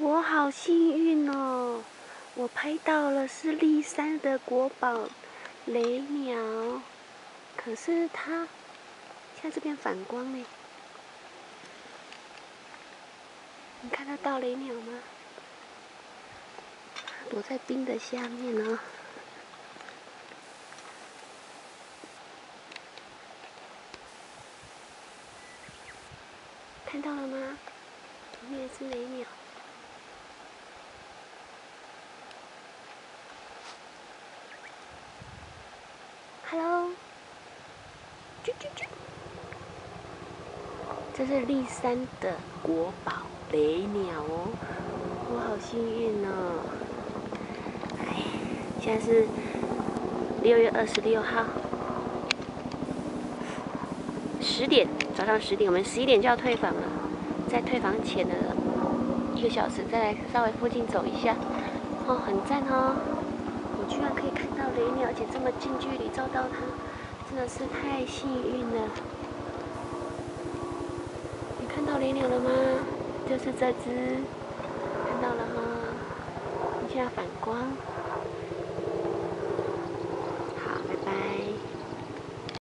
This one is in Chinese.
我好幸运哦！我拍到了是立山的国宝雷鸟，可是它现在这边反光呢。你看得到雷鸟吗？躲在冰的下面呢。看到了吗？里面是雷鸟。Hello，啾啾啾，这是立山的国宝雷鸟哦，我好幸运哦！哎，现在是六月二十六号，十点，早上十点，我们十一点就要退房了，在退房前的一个小时，再来稍微附近走一下，哦，很赞哦。我居然可以看到雷鸟，而且这么近距离照到它，真的是太幸运了。你看到雷鸟了吗？就是这只，看到了哈。一下反光。